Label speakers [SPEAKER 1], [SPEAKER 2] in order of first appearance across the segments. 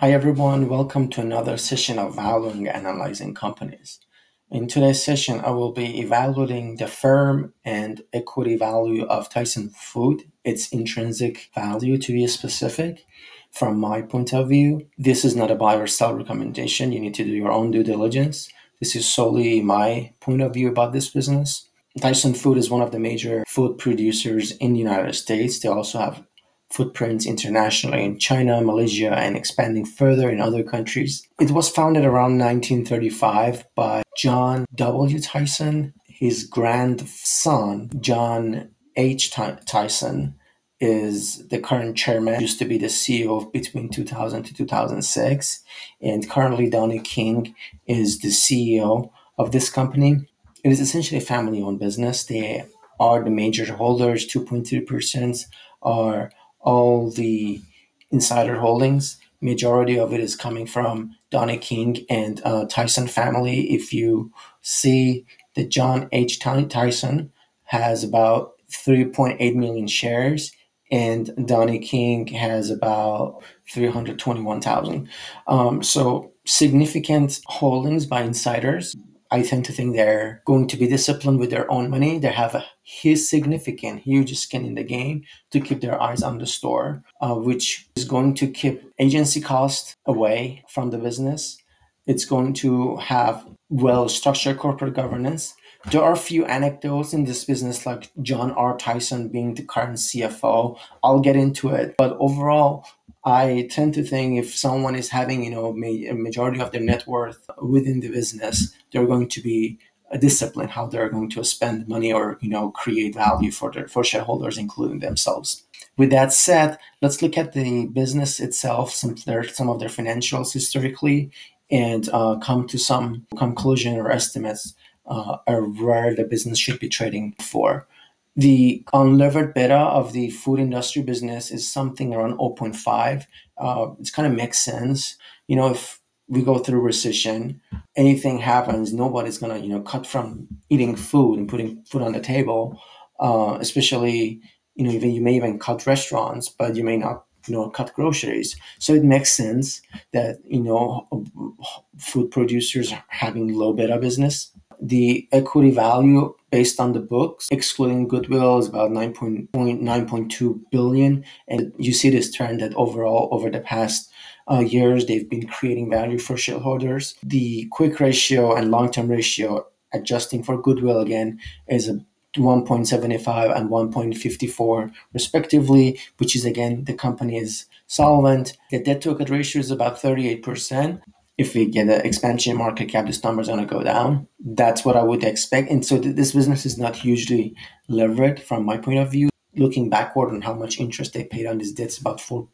[SPEAKER 1] Hi, everyone. Welcome to another session of valuing analyzing companies. In today's session, I will be evaluating the firm and equity value of Tyson Food, its intrinsic value to be specific. From my point of view, this is not a buy or sell recommendation. You need to do your own due diligence. This is solely my point of view about this business. Tyson Food is one of the major food producers in the United States. They also have footprints internationally in China, Malaysia, and expanding further in other countries. It was founded around 1935 by John W. Tyson. His grandson, John H. Tyson, is the current chairman, used to be the CEO between 2000 to 2006. And currently, Donnie King is the CEO of this company. It is essentially a family owned business. They are the major holders, 2.3% are all the insider holdings. Majority of it is coming from Donnie King and uh, Tyson family. If you see that John H. Tyson has about 3.8 million shares and Donnie King has about 321,000. Um, so significant holdings by insiders. I tend to think they're going to be disciplined with their own money. They have a huge, significant, huge skin in the game to keep their eyes on the store, uh, which is going to keep agency costs away from the business. It's going to have well structured corporate governance. There are a few anecdotes in this business, like John R. Tyson being the current CFO. I'll get into it. But overall, I tend to think if someone is having, you know, a majority of their net worth within the business, they're going to be a discipline how they're going to spend money or you know create value for their for shareholders, including themselves. With that said, let's look at the business itself, some of their some of their financials historically, and uh, come to some conclusion or estimates uh, where the business should be trading for the unlevered beta of the food industry business is something around 0.5. Uh, it's kind of makes sense. You know, if we go through recession, anything happens, nobody's gonna, you know, cut from eating food and putting food on the table. Uh, especially, you know, even you may even cut restaurants, but you may not, you know, cut groceries. So it makes sense that you know, food producers having low beta business the equity value based on the books, excluding goodwill, is about 9.9.2 billion. And you see this trend that overall, over the past uh, years, they've been creating value for shareholders. The quick ratio and long term ratio, adjusting for goodwill again, is a 1.75 and 1.54 respectively, which is again the company is solvent. The debt to equity ratio is about 38% if we get an expansion market cap, this number is going to go down. That's what I would expect. And so th- this business is not hugely levered from my point of view. Looking backward on how much interest they paid on this debt is about 4%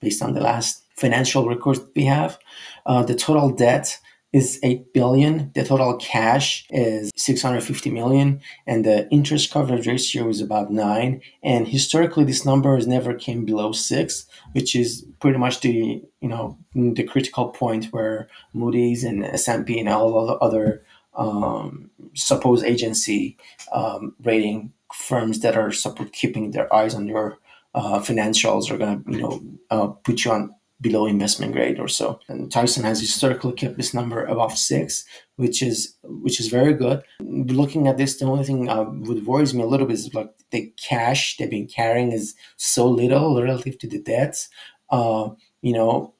[SPEAKER 1] based on the last financial records we have. Uh, the total debt is 8 billion. The total cash is 650 million and the interest coverage ratio is about 9 and historically this number has never came below 6 which is pretty much the you know the critical point where Moody's and S&P and all the other um, suppose agency um, rating firms that are keeping their eyes on your uh, financials are going to you know uh, put you on below investment grade or so. And Tyson has historically kept this number above six, which is which is very good. Looking at this, the only thing uh, worries me a little bit is like the cash they've been carrying is so little relative to the debts. Uh, you know,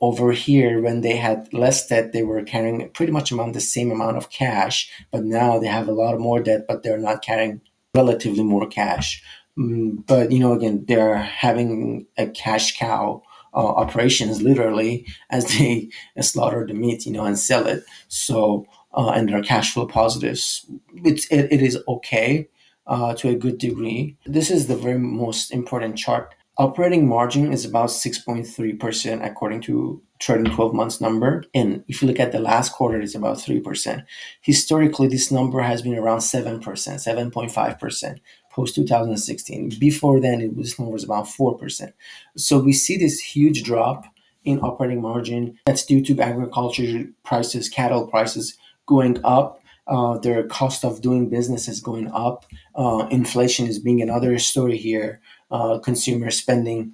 [SPEAKER 1] over here when they had less debt, they were carrying pretty much around the same amount of cash, but now they have a lot more debt, but they're not carrying relatively more cash. Mm, but you know, again, they're having a cash cow uh, operations literally as they slaughter the meat, you know, and sell it. So, uh, and they're cash flow positives. It's, it, it is okay uh, to a good degree. This is the very most important chart. Operating margin is about 6.3% according to trading 12 months number. And if you look at the last quarter, it's about 3%. Historically, this number has been around 7%, 7.5% post 2016. Before then, it was about 4%. So we see this huge drop in operating margin. That's due to agriculture prices, cattle prices going up. Uh, their cost of doing business is going up. Uh, inflation is being another story here. Uh, consumer spending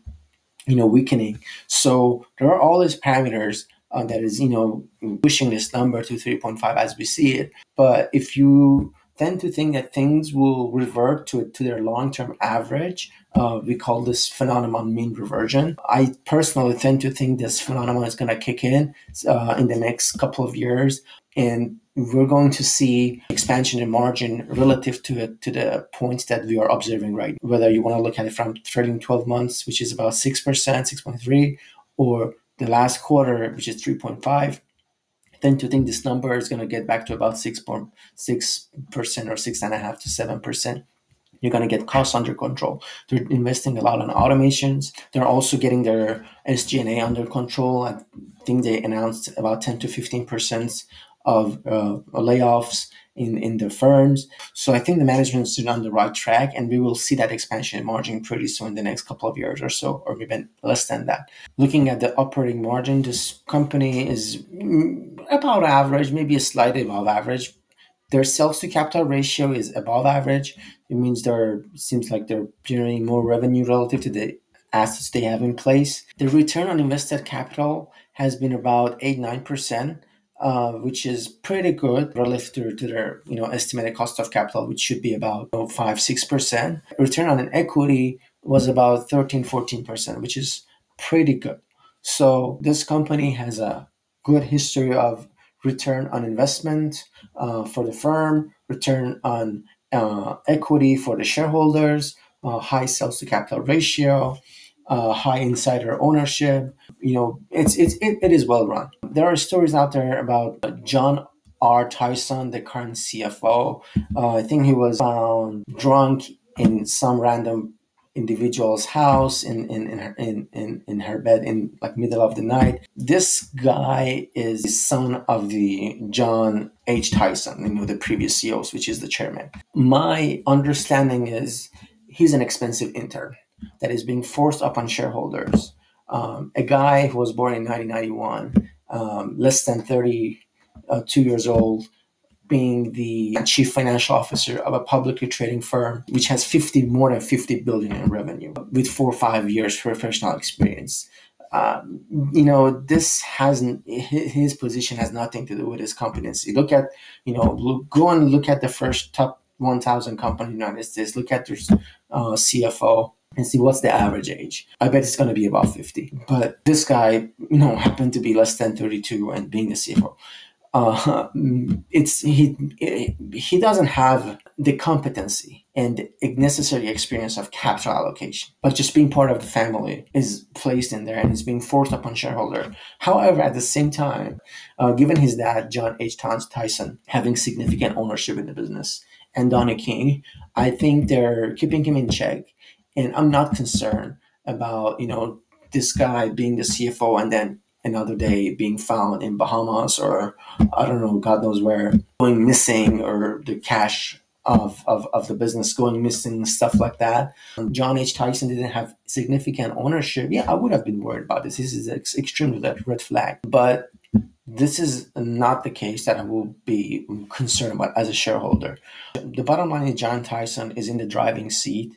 [SPEAKER 1] you know weakening. So there are all these parameters uh, that is you know pushing this number to 3.5 as we see it. But if you tend to think that things will revert to it to their long term average, uh, we call this phenomenon mean reversion. I personally tend to think this phenomenon is going to kick in uh, in the next couple of years, and we're going to see expansion in margin relative to it, to the points that we are observing right. Whether you want to look at it from trailing 12 months, which is about 6%, 6.3, or the last quarter, which is 3.5, I tend to think this number is going to get back to about 6.6% or 6.5 to 7%. You're going to get costs under control. They're investing a lot in automations. They're also getting their SG&A under control. I think they announced about 10 to 15% of uh, layoffs in, in the firms. So I think the management is on the right track, and we will see that expansion margin pretty soon in the next couple of years or so, or even less than that. Looking at the operating margin, this company is mm, about average, maybe a slightly above average. Their sales to capital ratio is above average. It means they're seems like they're generating more revenue relative to the assets they have in place. The return on invested capital has been about eight nine percent uh, which is pretty good relative to, to, their you know estimated cost of capital, which should be about you know, five six percent. Return on an equity was about 13 14 percent, which is pretty good. So this company has a good history of return on investment uh, for the firm, return on uh, equity for the shareholders, uh, high sales to capital ratio, uh, high insider ownership. You know, it's it's it, it is well run. There are stories out there about John R. Tyson, the current CFO. Uh, I think he was found drunk in some random individual's house in in in her, in, in, in her bed in like middle of the night. This guy is the son of the John H. Tyson, you know, the previous CEOs, which is the chairman. My understanding is he's an expensive intern that is being forced upon shareholders. Um, a guy who was born in 1991, um, less than 32 uh, years old, being the chief financial officer of a publicly trading firm which has 50 more than 50 billion in revenue with four or five years professional experience. Um, you know this hasn't his position has nothing to do with his competency. Look at you know look, go and look at the first top 1000 company in the united states. Look at their uh, cfo and see what's the average age. I bet it's going to be about 50. But this guy, you know, happened to be less than 32 and being a CFO. Uh, it's he he doesn't have the competency and necessary experience of capital allocation, but just being part of the family is placed in there and is being forced upon shareholder. However, at the same time, uh, given his dad John H. Tyson having significant ownership in the business and Donnie King, I think they're keeping him in check and I'm not concerned about, you know, this guy being the CFO and then another day being found in Bahamas or I don't know, God knows where, going missing or the cash of, of, of the business going missing, stuff like that. Um, John H. Tyson didn't have significant ownership. Yeah, I would have been worried about this. This is an extremely red flag. But this is not the case that I will be concerned about as a shareholder. The bottom line is John Tyson is in the driving seat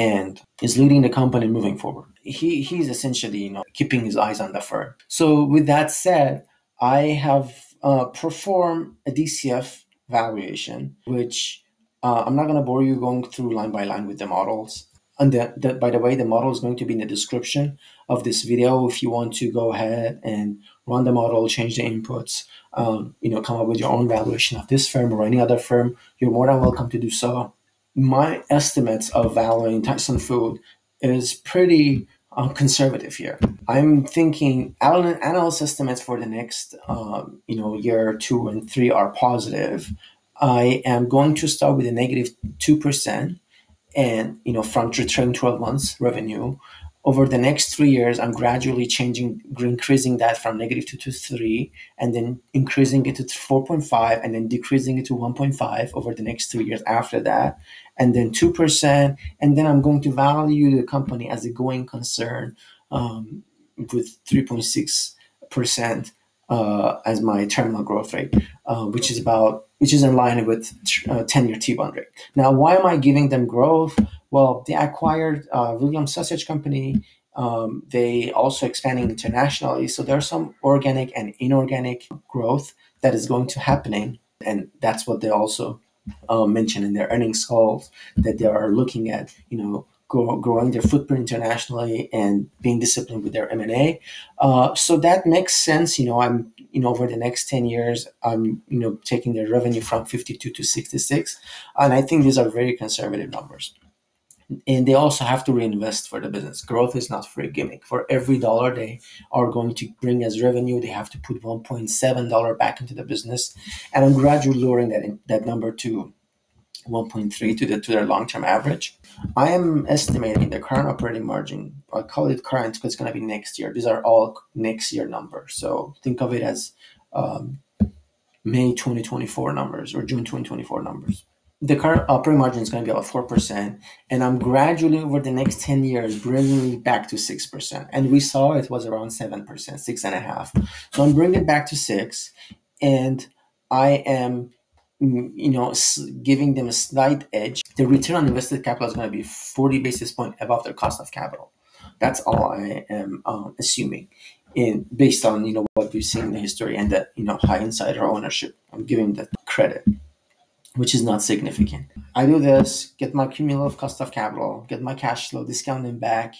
[SPEAKER 1] and is leading the company moving forward. He he's essentially you know keeping his eyes on the firm. So with that said, I have uh, performed a DCF valuation, which uh, I'm not going to bore you going through line by line with the models. And the, the, by the way, the model is going to be in the description of this video. If you want to go ahead and run the model, change the inputs, um, you know, come up with your own valuation of this firm or any other firm, you're more than welcome to do so my estimates of valuing Tyson Food is pretty uh, conservative here. I'm thinking analyst estimates for the next um, you know year two and three are positive. I am going to start with a negative two percent, and you know from trailing twelve months revenue over the next three years, I'm gradually changing, increasing that from negative two to three, and then increasing it to 4.5, and then decreasing it to 1.5 over the next three years after that, and then 2%. And then I'm going to value the company as a going concern um, with 3.6% uh, as my terminal growth rate, uh, which is about which is in line with uh, 10 year T-bond rate. Now, why am I giving them growth? Well, they acquired uh, Williams Sausage Company Um, they also expanding internationally. So there's some organic and inorganic growth that is going to happening, and that's what they also uh, mentioned in their earnings calls that they are looking at. You know, grow, growing their footprint internationally and being disciplined with their M and A. Uh, so that makes sense. You know, I'm you know over the next ten years, I'm you know taking their revenue from 52 to 66, and I think these are very conservative numbers and they also have to reinvest for the business. Growth is not free gimmick. For every dollar they are going to bring as revenue, they have to put 1.7 dollar back into the business, and I'm gradually lowering that in, that number to 1.3 to the to their long term average. I am estimating the current operating margin. I call it current because it's going to be next year. These are all next year numbers. So think of it as um, May 2024 numbers or June 2024 numbers the current operating margin is going to be about 4%. And I'm gradually over the next 10 years bringing it back to 6%. And we saw it was around 7%, 6.5. So I'm bringing it back to six. And I am, mm, you know, giving them a slight edge. The return on invested capital is going to be 40 basis point above their cost of capital. That's all I am um, assuming in based on, you know, what we've seen in the history and that, you know, high insider ownership. I'm giving that credit which is not significant. I do this, get my cumulative cost of capital, get my cash flow, discount them back.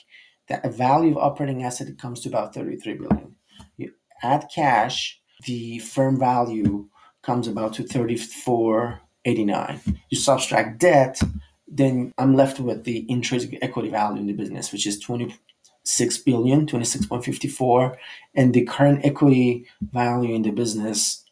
[SPEAKER 1] The value of operating asset comes to about 33 billion. You add cash, the firm value comes about to 34.89. You subtract debt, then I'm left with the intrinsic equity value in the business, which is 26 billion, 26.54, and the current equity value in the business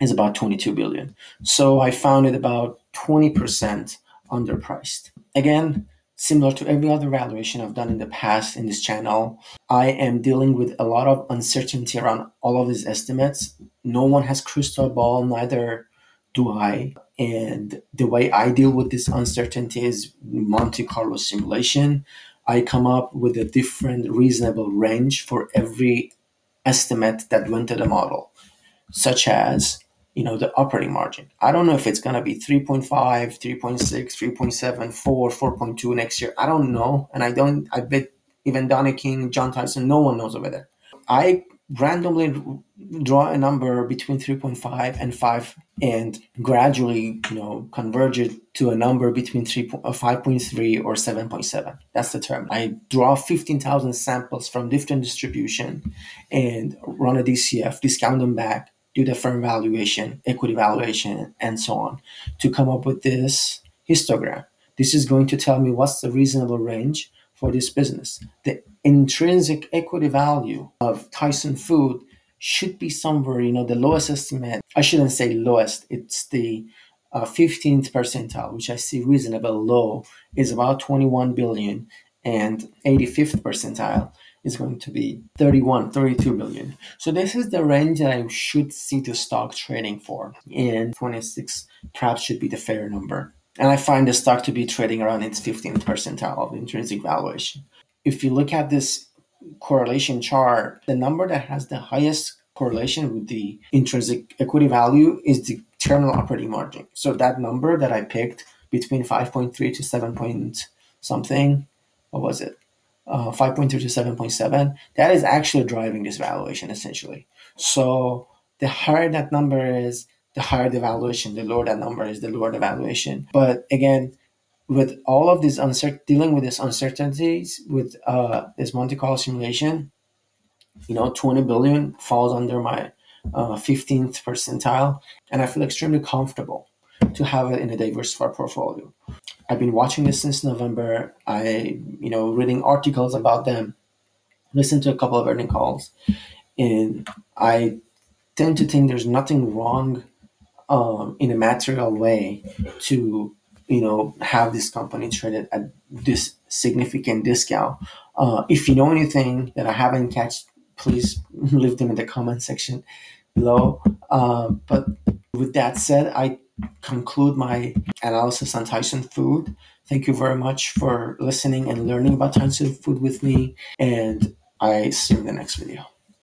[SPEAKER 1] is about 22 billion. So I found it about 20% underpriced. Again, similar to every other valuation I've done in the past in this channel, I am dealing with a lot of uncertainty around all of these estimates. No one has crystal ball, neither do I. And the way I deal with this uncertainty is Monte Carlo simulation. I come up with a different reasonable range for every estimate that went to the model, such as you know the operating margin i don't know if it's going to be 3.5 3.6 3.7 4 4.2 next year i don't know and i don't i bet even Donnie King, John Tyson, no one knows over there. I randomly draw a number between 3.5 and 5 and gradually, you know, converge it to a number between 3, uh, 5.3 or 7.7. That's the term. I draw 15,000 samples from different distribution and run a DCF, discount them back, do the firm valuation, equity valuation, and so on to come up with this histogram. This is going to tell me what's the reasonable range for this business. The intrinsic equity value of Tyson Food should be somewhere, you know, the lowest estimate. I shouldn't say lowest, it's the uh, 15th percentile, which I see reasonable low, is about 21 billion, and 85th percentile is going to be 31, 32 million. So this is the range that I should see the stock trading for. And 26 perhaps should be the fair number. And I find the stock to be trading around its 15th percentile of intrinsic valuation. If you look at this correlation chart, the number that has the highest correlation with the intrinsic equity value is the terminal operating margin. So that number that I picked between 5.3 to 7 point something, what was it? Uh, 5.2 to 7.7, that is actually driving this valuation essentially. So the higher that number is, the higher the valuation, the lower that number is, the lower the valuation. But again, with all of these uncertain dealing with these uncertainties with uh, this Monte Carlo simulation, you know, 20 billion falls under my uh, 15th percentile, and I feel extremely comfortable to have it in a diversified portfolio. I've been watching this since November. I, you know, reading articles about them, listened to a couple of earning calls, and I tend to think there's nothing wrong um, in a material way to, you know, have this company traded at this significant discount. Uh, if you know anything that I haven't catch, please leave them in the comment section below. Uh, but with that said, I conclude my analysis on Tyson Food. Thank you very much for listening and learning about Tyson Food with me, and I see you in the next video.